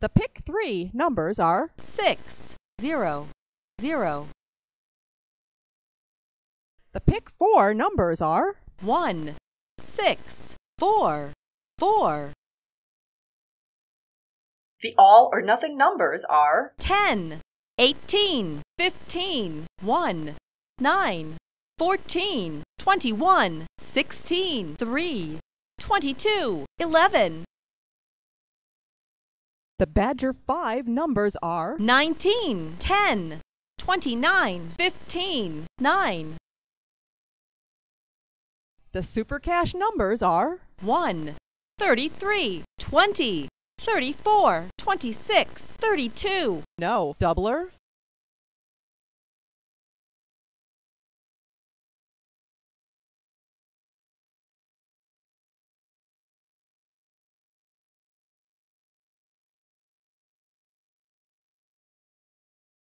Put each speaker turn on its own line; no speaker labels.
The pick three numbers are
six, zero, zero,
the pick four numbers are
one, six, four, four,
The all or nothing numbers are
ten, eighteen, fifteen, one, nine, fourteen, twenty-one, sixteen, three, twenty-two, eleven,
the Badger five numbers are
nineteen, ten, twenty-nine, fifteen, nine,
the Super Cash numbers are
one, thirty-three, twenty, thirty-four, twenty-six, thirty-two,
no doubler